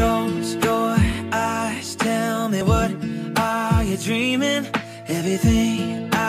Close your eyes, tell me what are you dreaming? Everything I